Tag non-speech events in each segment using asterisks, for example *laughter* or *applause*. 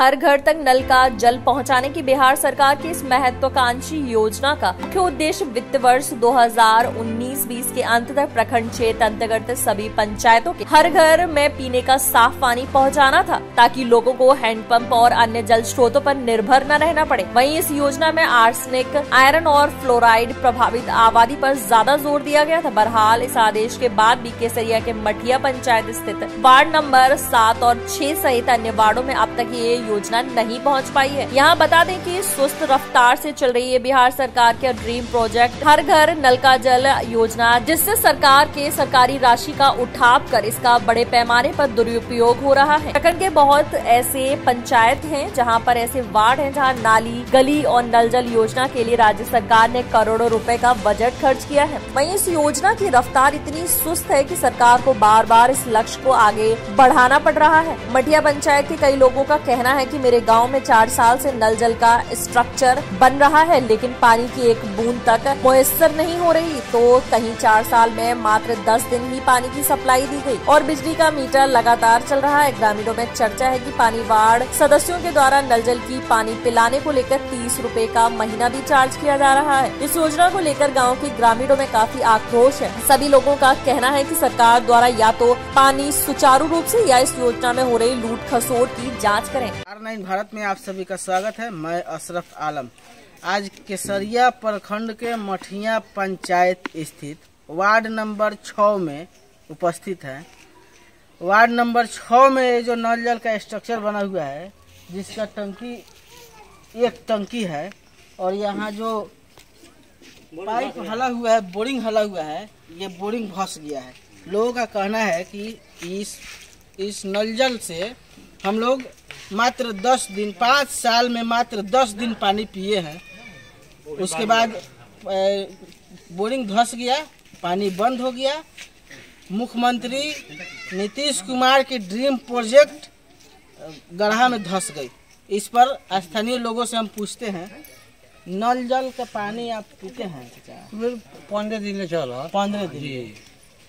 हर घर तक नल का जल पहुँचाने की बिहार सरकार की इस महत्वाकांक्षी योजना का मुख्य उद्देश्य वित्त वर्ष 2019-20 के अंत तक प्रखंड क्षेत्र अंतर्गत सभी पंचायतों के हर घर में पीने का साफ़ पानी पहुंचाना था, ताकि लोगों को हैंडपंप और अन्य जल स्रोतों पर निर्भर न रहना पड़े। वहीं इस योजना में आर्सेनिक, आयरन और फ्लोराइड प्रभावित आबादी पर ज़्यादा ज़ोर दिया गया था। बहरहाल, इस आदेश के बाद भी केसरिया के मठिया पंचायत स्थित वार्ड नंबर सात और छह सहित अन्य वार्डो में अब तक ये योजना नहीं पहुँच पाई है। यहाँ बता दें की सुस्त रफ्तार ऐसी चल रही है बिहार सरकार के ड्रीम प्रोजेक्ट। हर घर नल का जल योजना जिससे सरकार के सरकारी राशि का उठाव कर इसका बड़े पैमाने पर दुरुपयोग हो रहा है। प्रखंड के बहुत ऐसे पंचायत हैं, जहाँ पर ऐसे वार्ड हैं, जहाँ नाली, गली और नल जल योजना के लिए राज्य सरकार ने करोड़ों रुपए का बजट खर्च किया है। वहीं इस योजना की रफ्तार इतनी सुस्त है कि सरकार को बार बार इस लक्ष्य को आगे बढ़ाना पड़ रहा है। मटिया पंचायत के कई लोगों का कहना है की मेरे गाँव में चार साल ऐसी नल जल का स्ट्रक्चर बन रहा है, लेकिन पानी की एक बूंद तक मुयसर नहीं हो रही तो कहीं चार साल में मात्र दस दिन ही पानी की सप्लाई दी गई और बिजली का मीटर लगातार चल रहा है। ग्रामीणों में चर्चा है कि पानी वार्ड सदस्यों के द्वारा नल जल की पानी पिलाने को लेकर तीस रूपए का महीना भी चार्ज किया जा रहा है। इस योजना को लेकर गाँव के ग्रामीणों में काफ़ी आक्रोश है। सभी लोगों का कहना है की सरकार द्वारा या तो पानी सुचारू रूप ऐसी या इस योजना में हो रही लूट खसोट की जाँच करें। भारत में आप सभी का स्वागत है। मैं अशरफ आलम। आज केसरिया प्रखंड के मठिया पंचायत स्थित वार्ड नंबर छ में उपस्थित है। वार्ड नंबर छ में ये जो नल जल का स्ट्रक्चर बना हुआ है, जिसका टंकी, एक टंकी है, और यहाँ जो पाइप हला हुआ है, बोरिंग हला हुआ है, ये बोरिंग फंस गया है। लोगों का कहना है कि इस इस नल जल से हम लोग मात्र दस दिन, पाँच साल में मात्र दस दिन पानी पिए हैं। उसके बाद बोरिंग धस गया पानी बंद हो गया। मुख्यमंत्री नीतीश कुमार की ड्रीम प्रोजेक्ट गढ़ा में धस गई। इस पर स्थानीय लोगों से हम पूछते हैं नल जल का पानी आप पीते हैं? पंद्रह दिन चल। पंद्रह दिन।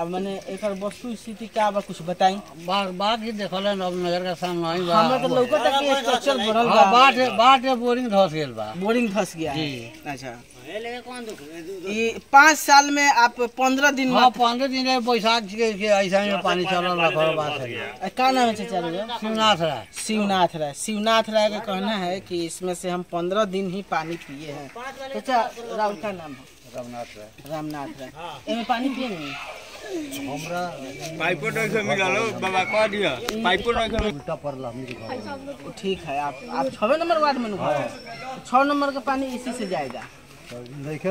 अब मैंने एक वस्तु स्थिति क्या बा कुछ बताई? बाढ़ बाढ़ ही देखल अब नज़र का सामने आई बा हमरा तो लौकत है कि स्ट्रक्चर हाँ, बा। बाढ़ के बोरिंग धस गेल बा। बोरिंग धस गया जी। अच्छा। ये पाँच साल में आप पंद्रह दिन हाँ पंद्रह दिन है बैसाख के के ऐसा में पानी चलल रखल बात है। का नाम है चाचा लोग शिवनाथ राय। शिवनाथ राय। शिवनाथ राय का कहना है कि इसमें से हम पंद्रह दिन ही पानी पिए हैं। चाचा राहुल का नाम है? रघुनाथ राय। रामनाथ राय। इसमें पानी पिए नहीं? पाइपो नहीं मिलल बाबा कह दिया। पाइपो नहीं उल्टा पड़ला मेरे घर। ठीक है आप आप छवे नंबर वार्ड में नुका छह नंबर का पानी इसी से जाएगा। देखे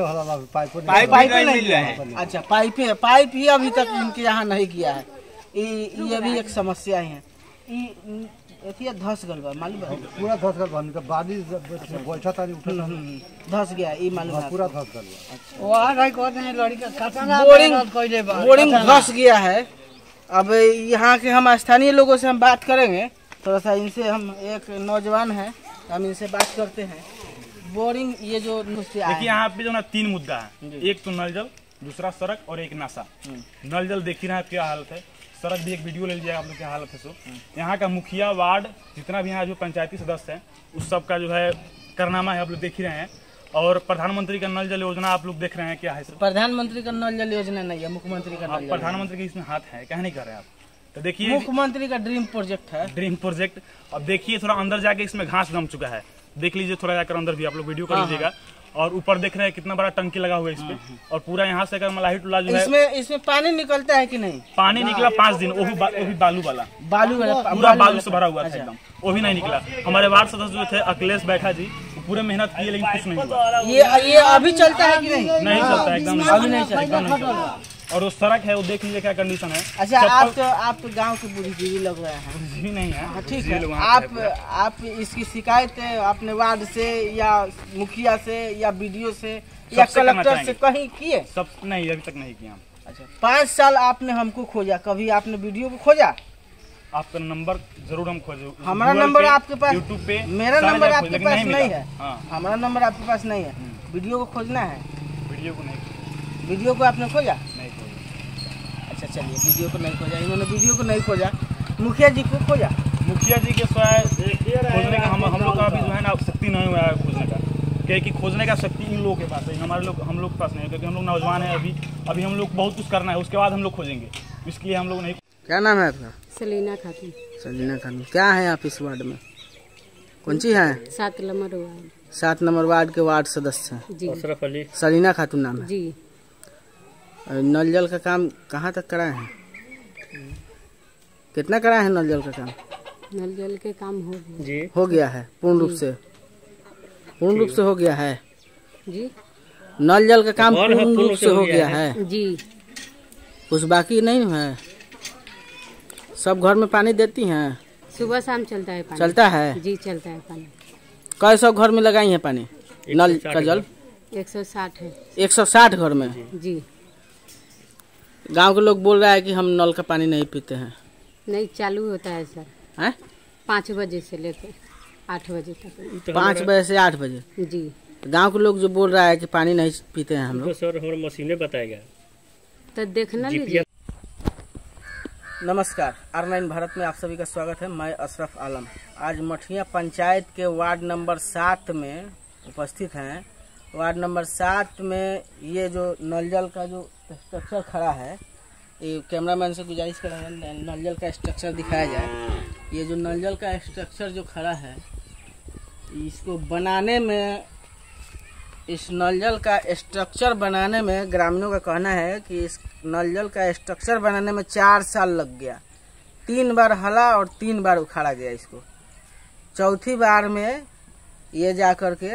पाइप पाइप पाइप नहीं नहीं मिल रहा है। है अच्छा पाइप है पाइप ही अभी तक इनके यहाँ नहीं किया है। ये ये भी एक समस्या है। ये एथी धस गल बा मालूम बा? पूरा धस गल बा बादी बैठा तानी उठल हम्म, धस गया ये मालूम है पूरा धस गल बा। वहाँ भाई कहते हैं लड़की का कतना बोरिंग कइले बा। बोरिंग धस गया है। अब यहाँ के हम स्थानीय लोगों से हम बात करेंगे। थोड़ा सा इनसे हम एक नौजवान है हम इनसे बात करते हैं। बोरिंग ये जो देखिए यहाँ पे जो ना तीन मुद्दा है। एक तो नल जल दूसरा सड़क और एक नशा नल जल देख ही रहे हैं क्या हालत है। सड़क भी एक वीडियो ले लीजिएगा आप लोग क्या हालत है सो। यहाँ का मुखिया वार्ड जितना भी यहाँ जो पंचायती सदस्य है उस सब का जो है करनामा है आप लोग देख ही रहे हैं। और प्रधानमंत्री का नल जल योजना आप लोग देख रहे हैं क्या है प्रधानमंत्री का नल जल योजना नहीं है मुख्यमंत्री का आप प्रधानमंत्री के इसमें हाथ है क्या नहीं कर रहे हैं आप? तो देखिए मुख्यमंत्री का ड्रीम प्रोजेक्ट है। Dream project. अब देखिए थोड़ा अंदर जाके इसमें घास जम चुका है। देख लीजिए थोड़ा जाकर अंदर भी आप लोग वीडियो कर लीजिएगा। और ऊपर देख रहे हैं कितना बड़ा टंकी लगा हुआ है इसमें और पूरा यहाँ से अगर मलाही टुला जो है इसमें इसमें पानी निकलता है कि नहीं? पानी निकला पाँच दिन वो भी बा, वो भी बालू वाला। बालू वाला पूरा बालू से भरा हुआ था एकदम। वो भी नहीं निकला। हमारे वार्ड सदस्य जो थे अखिलेश बैठा जी पूरे मेहनत किए लेकिन कुछ नहीं हुआ। ये ये अभी चलता है कि नहीं? नहीं चलता एकदम अभी नहीं चलता एकदम नहीं चलता। और वो सड़क है वो देख लीजिए क्या कंडीशन है। अच्छा आप तो आप तो गाँव के बुद्धिजीवी लग रहे हैं। भी नहीं है। हाँ, ठीक है। आप। आप इसकी शिकायत अपने वार्ड से या मुखिया से या बीडीओ से या कलेक्टर से कहीं किए? सब नहीं अभी तक नहीं किया। अच्छा पाँच साल आपने हमको खोजा। कभी आपने वीडियो को खोजा? आपका नंबर ज़रूर हम खोजे। हमारा नंबर आपके पास YouTube पे मेरा नंबर आपके पास नहीं है। हाँ। हमारा नंबर आपके पास नहीं है। वीडियो को खोजना है? वीडियो को नहीं। वीडियो को आपने खोजे? अच्छा चलिए वीडियो को नहीं खोजा इन्होंने वीडियो को नहीं खोजा। मुखिया जी को खोजा। मुखिया जी के स्वयं खोजने का हम हम लोग का अभी जो है ना शक्ति नहीं हुआ है खोजने का। क्या कि खोजने का शक्ति इन लोगों के पास है हमारे लोग हम लोग के पास नहीं है क्योंकि हम लोग नौजवान हैं अभी अभी हम लोग बहुत कुछ करना है उसके बाद हम लोग खोजेंगे। इसके लिए हम लोग नहीं क्या नाम है आपका? सलीना खातून। सलीना खानू क्या है आप इस वार्ड में? कौन सी है? सात नंबर वार्ड। सात नंबर वार्ड के वार्ड सदस्य हैं। सलीना खातून नाम है? जी। नल जल का काम कहाँ तक कराए हैं? कितना कराए हैं नल जल का काम? नल जल के काम हो गए हो गया है पूर्ण रूप से। पूर्ण रूप से हो गया है। जी। नल जल का काम पूर्ण रूप से हो गया है। जी। कुछ बाकी नहीं है। सब घर में पानी देती हैं? सुबह शाम चलता है पानी। चलता है? जी चलता है पानी। कई सौ घर में लगाई है पानी? नल का जल? एक सौ साठ है। एक सौ साठ घर में? जी। गाँव के लोग बोल रहा है कि हम नल का पानी नहीं पीते हैं। नहीं चालू होता है सर। हैं? पाँच बजे से लेकर आठ बजे तक। पाँच बजे से आठ बजे? जी। गाँव के लोग जो बोल रहा है कि पानी नहीं पीते हैं हम लोग। सर हमारा मशीनें बताएगा तो देखना लीजिए। नमस्कार आर नाइन भारत में आप सभी का स्वागत है। मैं अशरफ आलम। आज मठिया पंचायत के वार्ड नंबर सात में उपस्थित हैं। वार्ड नंबर सात में ये जो नल जल का जो स्ट्रक्चर खड़ा है। ये कैमरामैन से गुजारिश कर रहे हैं नल जल का स्ट्रक्चर दिखाया जाए। ये जो नल जल का स्ट्रक्चर जो खड़ा है इसको बनाने में इस नल जल का स्ट्रक्चर बनाने में ग्रामीणों का कहना है कि इस नल जल का स्ट्रक्चर बनाने में चार साल लग गया। तीन बार हला और तीन बार उखाड़ा गया इसको। चौथी बार में ये जा कर के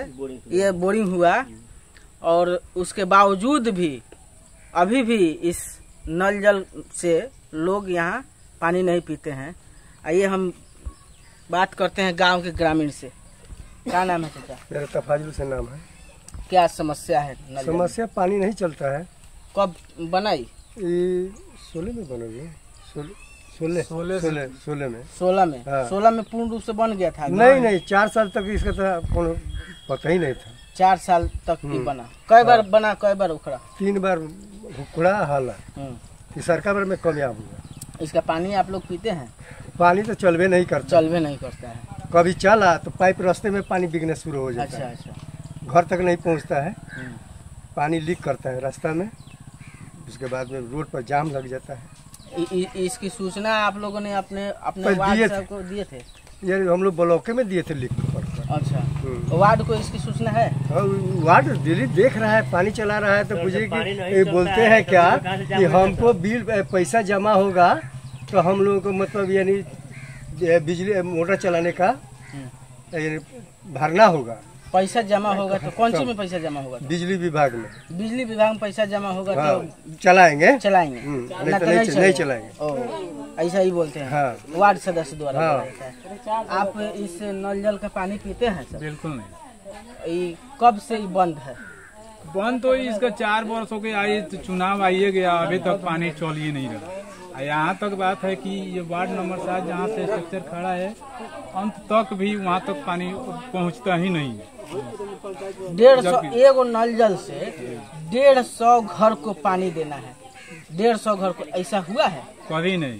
ये बोरिंग हुआ और उसके बावजूद भी अभी भी इस नल जल से लोग यहाँ पानी नहीं पीते हैं। आइए हम बात करते हैं गाँव के ग्रामीण से। क्या नाम है चाचा? मेरा तफाजुल से नाम है। क्या समस्या है नल समस्या पानी नहीं चलता है। कब बनाई? सोलह में बनोगे सोलह सोलह सोलह सोलह में। सोलह में? हाँ। सोलह में पूर्ण रूप से बन गया था? नहीं नहीं चार साल तक इसका तो कोनो पता ही नहीं था। चार साल तक ही बना। कई बार बना कई बार उखड़ा? तीन बार हुकड़ा हाला। हम्म। तीसरका बार में कामयाब हुआ इसका पानी आप लोग पीते हैं? पानी तो चलवे नहीं करता। चलवे नहीं करता है। कभी चला तो पाइप रास्ते में पानी बिकना शुरू हो जाता अच्छा है। अच्छा घर तक नहीं पहुँचता है। हम्म। पानी लीक करता है रास्ता में। उसके बाद में रोड पर जाम लग जाता है। इ, इ, इसकी सूचना आप लोगों ने अपने अपने वार्ड दिए थे। को दिए थे? ये हम लोग ब्लॉके में दिए थे लिख कर अच्छा। हम्म। वार्ड को इसकी सूचना है? और वार्ड दिल्ली देख रहा है पानी चला रहा है तो मुझे तो कि बोलते है हैं है क्या कि हमको बिल पैसा जमा होगा तो हम लोगों को मतलब यानी बिजली मोटर चलाने का यानी भरना होगा। पैसा जमा होगा तो कौन सी में पैसा जमा होगा तो? बिजली विभाग में। बिजली विभाग में पैसा जमा होगा हाँ तो चलाएँगे? चलाएँगे। हम्म, नहीं तो तो नहीं नहीं चलाएँगे। ऐसा ही बोलते हैं। हाँ। वार्ड सदस्य द्वारा हाँ। है। आप इस नल जल का पानी पीते हैं सर? बिल्कुल नहीं। ये कब से ये बंद है? बंद तो इसका चार वर्ष हो गया तो चुनाव आइए गया अभी तक पानी चल ही नहीं रहा। यहाँ तक बात है कि ये वार्ड नंबर सात जहाँ से स्ट्रक्चर खड़ा है अंत तक भी वहाँ तक पानी पहुँचता ही नहीं है। डेढ़ सौ एगो नल जल से डेढ़ सौ घर को पानी देना है। डेढ़ सौ घर को ऐसा हुआ है? कभी नहीं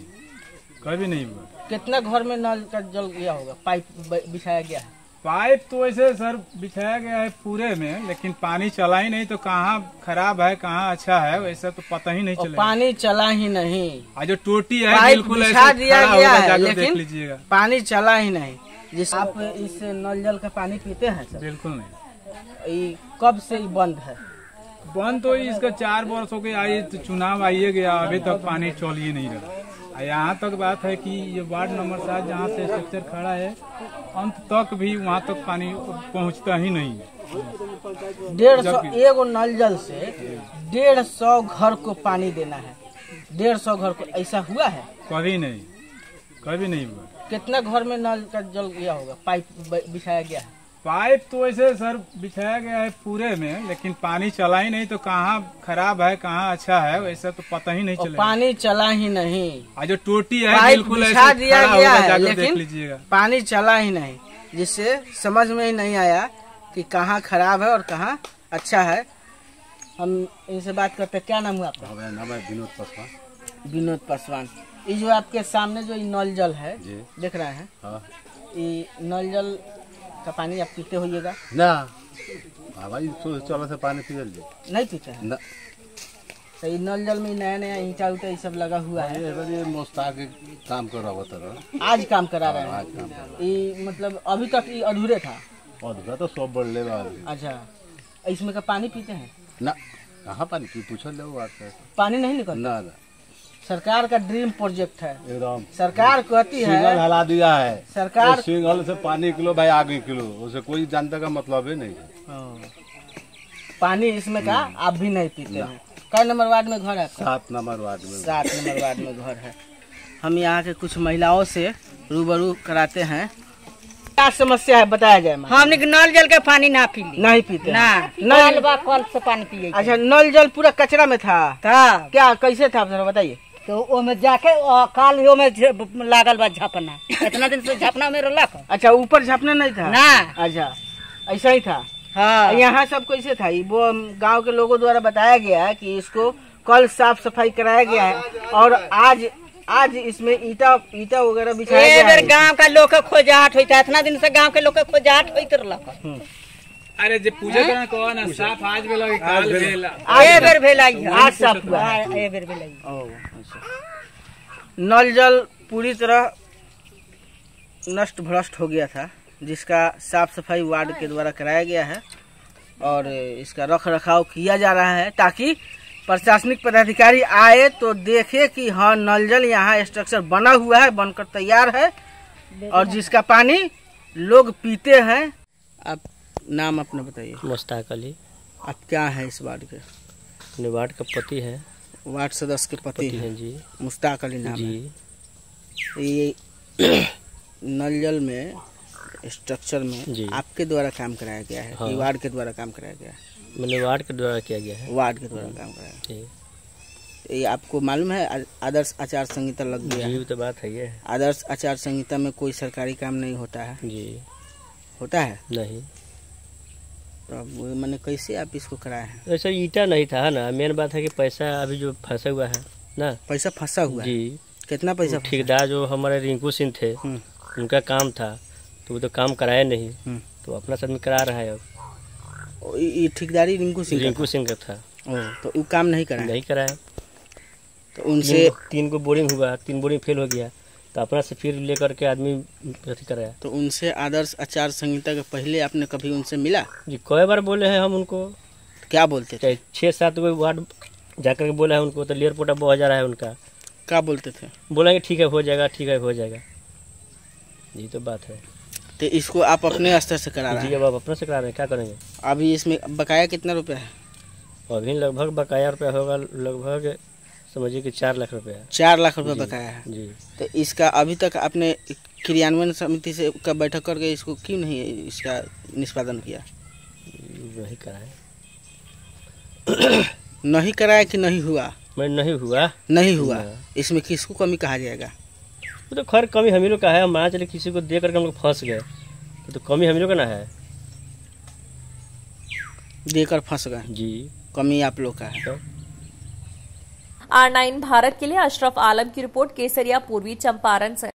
कभी नहीं हुआ। कितना घर में नल का जल गया होगा? पाइप बिछाया गया है? पाइप तो ऐसे सर बिछाया गया है पूरे में लेकिन पानी चला ही नहीं तो कहाँ खराब है कहाँ अच्छा है वैसा तो पता ही नहीं चलेगा। पानी चला ही नहीं। आज जो टोटी है बिल्कुल बिछा दिया गया है जाकर देख लेकिन लीजिएगा। पानी चला ही नहीं। जिस आप इस नल जल का पानी पीते हैं सर? बिल्कुल नहीं। ये कब से बंद है? बंद तो इसका चार वर्ष हो गया आई तो चुनाव आइए गया अभी तक पानी चल ही नहीं रहा। यहाँ तक बात है कि ये वार्ड नंबर सात जहाँ से स्ट्रक्चर खड़ा है अंत तक भी वहाँ तक पानी पहुँचता ही नहीं है। डेढ़ सौ एगो नल जल से डेढ़ सौ घर को पानी देना है। डेढ़ सौ घर को ऐसा हुआ है? कभी नहीं। कभी नहीं हुआ। कितना घर में नल का जल गया होगा? पाइप बिछाया गया है। पाइप तो वैसे सर बिछाया गया है पूरे में लेकिन पानी चला ही नहीं तो कहाँ खराब है कहाँ अच्छा है वैसा तो पता ही नहीं चलेगा। पानी चला ही नहीं। जो टोटी है बिल्कुल बिछा दिया गया है लेकिन पानी चला ही नहीं जिससे समझ में ही नहीं आया कि कहाँ खराब है और कहाँ अच्छा है। हम इनसे बात करते क्या नाम हुआ आपका? नाम है विनोद पासवान। विनोद पासवान। ये जो आपके सामने जो नल जल है देख रहे हैं। हाँ। ये नल जल का पानी आप पीते होइएगा। ना। हमारी सोच चलो से पानी पियल जे नहीं पीते? हैं ना। तो ये नल जल में नया नया ईंटा उटा ये सब लगा हुआ है। ये बड़ी मुस्ताक के काम कर रहा तरह आज काम करा रहे आज काम रहा ये मतलब अभी तक ये अधूरे था। अधूरा तो सब बढ़ ले अच्छा। इसमें का पानी पीते हैं? ना कहाँ पानी पी? पूछल ले बात पानी नहीं निकलता? ना ना। सरकार का ड्रीम प्रोजेक्ट है। एकदम। सरकार कहती है। सिंगल हला दिया है। सरकार और सिंगल से पानी किलो भाई आगे किलो उसे कोई जानता का मतलब ही नहीं है। हाँ। पानी इसमें का आप भी नहीं पीते हैं। कै नंबर वार्ड में घर है? सात नंबर वार्ड में। सात नंबर वार्ड में घर है। हम यहाँ के कुछ महिलाओं से रूबरू कराते हैं। क्या समस्या है बताया जाए। हमने नल जल का पानी ना पी नहीं पीते ना। कल नल बा कल से पानी पिए? अच्छा नल जल पूरा कचरा में था। था। क्या कैसे था आप बताइए। तो ओमे जाके काल ओमे झ- लागल बा झपना। इतना दिन से झपना में रहला का? अच्छा ऊपर झपना नहीं था? ना। अच्छा ऐसा ही था? हाँ। यहाँ सब कैसे था? वो गाँव के लोगों द्वारा बताया गया है कि इसको कल साफ़ सफ़ाई कराया गया है। और आज आज इसमें ईटा ईटा वगैरह बिछाया गया है। गाँव का लोग खोजाहट होता है। इतना दिन से गाँव के लोग खोजाहट होइत रहला का। अरे जे पूजा करना साफ़ आज भेल कि काल भेल। ए बेर भेला। आज साफ़ हुआ है। हाँ, बेर भेला। ओ, अच्छा। नल जल पूरी तरह नष्ट भ्रष्ट हो गया था जिसका साफ़ सफ़ाई वार्ड के द्वारा कराया गया है और इसका रख रखाव किया जा रहा है ताकि प्रशासनिक पदाधिकारी आए तो देखे कि हाँ नल जल यहाँ स्ट्रक्चर बना हुआ है बनकर तैयार है और जिसका पानी लोग पीते हैं। आप नाम अपना बताइए। मुश्ताक अली। आप क्या है इस वार्ड के? अपने वार्ड का पति है। वार्ड सदस्य के पति पति हैं। हैं जी। मुश्ताक अली नाम है। जी ये *clears throat* नल जल में स्ट्रक्चर में जी। आपके द्वारा काम कराया गया है? हाँ। वार्ड के द्वारा काम कराया गया है? मैंने वार्ड के द्वारा किया गया है। वार्ड के द्वारा काम कराया ये आपको मालूम है आदर्श आचार संहिता लग गया जी है तो बात है ये आदर्श आचार संहिता में कोई सरकारी काम नहीं होता है? जी। होता है? नहीं। तो वो मैंने कैसे आप इसको कराए हैं? वैसे ईटा नहीं था ना? मेन बात है कि पैसा अभी जो फंसा हुआ है ना? पैसा फंसा हुआ जी। कितना पैसा ठेकेदार जो हमारे रिंकू सिंह थे हम्म, उनका काम था तो वो तो काम कराया नहीं। हम्म। तो अपना से आदमी करा रहा है अब। ठेकेदारी रिंकू सिंह रिंकू सिंह का था। तो वो काम नहीं कराया? नहीं कराया। तो उनसे तीन को बोरिंग हुआ तीन बोरिंग फेल हो गया। तो अपना से फिर लेकर के आदमी अथी कराया तो उनसे आदर्श आचार संहिता के पहले आपने कभी उनसे मिला? जी कई बार बोले हैं हम उनको। क्या बोलते थे? छः सात गो वार्ड जाकर के बोला है उनको तो लेयर पोटा बहुत जा रहा है उनका। क्या बोलते थे? बोला कि ठीक है हो जाएगा ठीक है हो जाएगा। जी तो बात है। तो इसको आप अपने स्तर से करा रहे जी अब आप अपने से करा रहे हैं क्या करेंगे? अभी इसमें बकाया कितना रुपया है? अभी लगभग बकाया रुपया होगा लगभग समझिए कि चार लाख रुपया। चार लाख रुपया बकाया है। जी। तो इसका अभी तक आपने क्रियान्वयन समिति से का बैठक करके इसको क्यों नहीं इसका निष्पादन किया? वही कराए नहीं कराया कि नहीं हुआ? मैं नहीं हुआ। नहीं हुआ। इसमें किसको कमी कहा जाएगा? वो तो खैर कमी हम लोग का है। मान चले किसी को दे करके हम लोग फंस गए तो कमी हम लोग का ना है। देकर फंस गए। जी। कमी आप लोग का है। तो आर नाइन भारत के लिए अशरफ आलम की रिपोर्ट केसरिया पूर्वी चंपारण से।